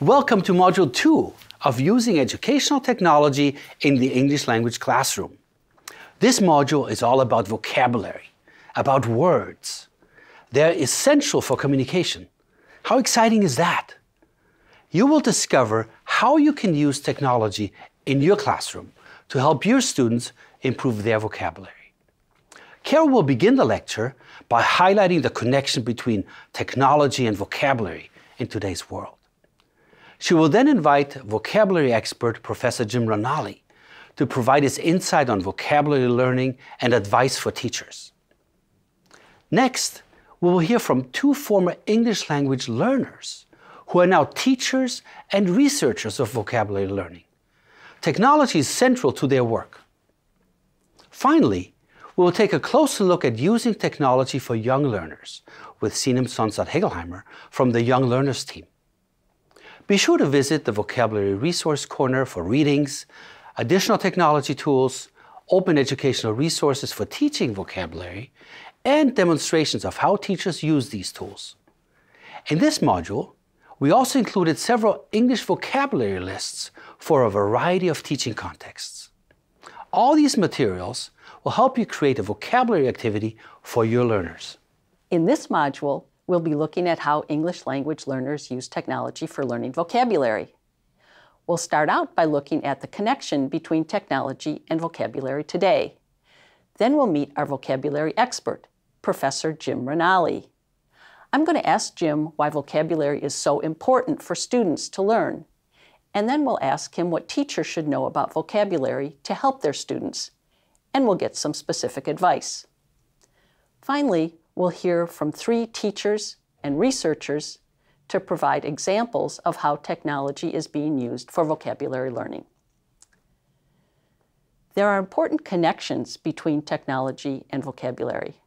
Welcome to Module 2 of Using Educational Technology in the English Language Classroom. This module is all about vocabulary, about words. They're essential for communication. How exciting is that? You will discover how you can use technology in your classroom to help your students improve their vocabulary. Carol will begin the lecture by highlighting the connection between technology and vocabulary in today's world. She will then invite vocabulary expert Professor Jim Ranalli to provide his insight on vocabulary learning and advice for teachers. Next, we will hear from two former English language learners who are now teachers and researchers of vocabulary learning. Technology is central to their work. Finally, we will take a closer look at using technology for young learners with Sinem Sonsaat Hegelheimer from the Young Learners team. Be sure to visit the Vocabulary Resource Corner for readings, additional technology tools, open educational resources for teaching vocabulary, and demonstrations of how teachers use these tools. In this module, we also included several English vocabulary lists for a variety of teaching contexts. All these materials will help you create a vocabulary activity for your learners. In this module, we'll be looking at how English language learners use technology for learning vocabulary. We'll start out by looking at the connection between technology and vocabulary today. Then we'll meet our vocabulary expert, Professor Jim Ranalli. I'm going to ask Jim why vocabulary is so important for students to learn. And then we'll ask him what teachers should know about vocabulary to help their students. And we'll get some specific advice. Finally, we'll hear from three teachers and researchers to provide examples of how technology is being used for vocabulary learning. There are important connections between technology and vocabulary.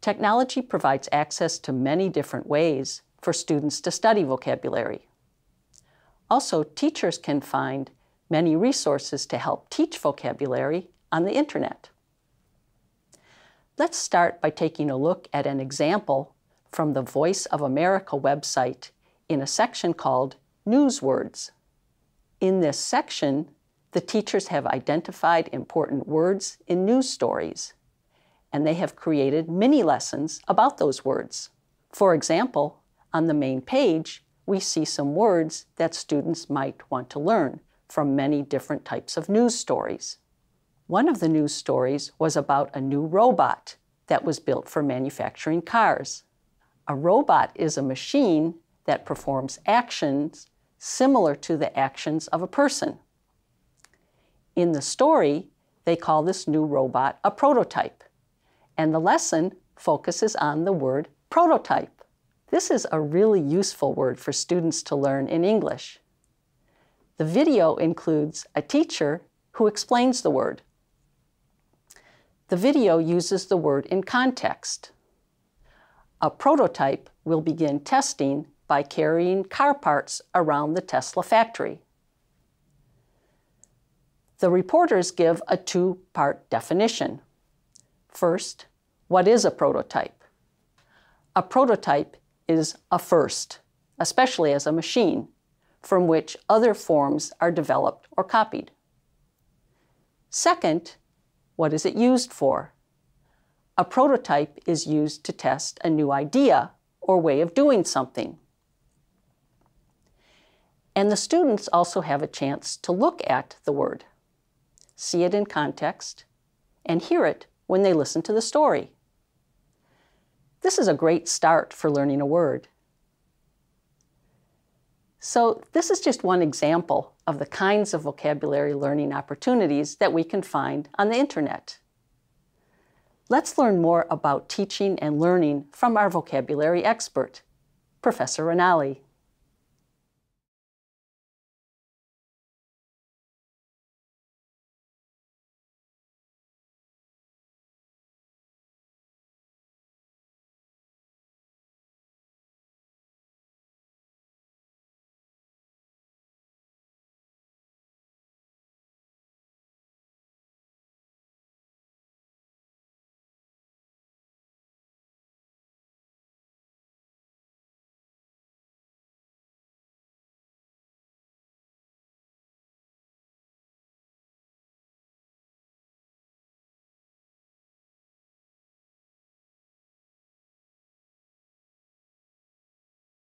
Technology provides access to many different ways for students to study vocabulary. Also, teachers can find many resources to help teach vocabulary on the internet. Let's start by taking a look at an example from the Voice of America website in a section called Newswords. In this section, the teachers have identified important words in news stories, and they have created mini lessons about those words. For example, on the main page, we see some words that students might want to learn from many different types of news stories. One of the news stories was about a new robot that was built for manufacturing cars. A robot is a machine that performs actions similar to the actions of a person. In the story, they call this new robot a prototype, and the lesson focuses on the word prototype. This is a really useful word for students to learn in English. The video includes a teacher who explains the word. The video uses the word in context. A prototype will begin testing by carrying car parts around the Tesla factory. The reporters give a two-part definition. First, what is a prototype? A prototype is a first, especially as a machine, from which other forms are developed or copied. Second, what is it used for? A prototype is used to test a new idea or way of doing something. And the students also have a chance to look at the word, see it in context, and hear it when they listen to the story. This is a great start for learning a word. So this is just one example of the kinds of vocabulary learning opportunities that we can find on the internet. Let's learn more about teaching and learning from our vocabulary expert, Professor Ranalli.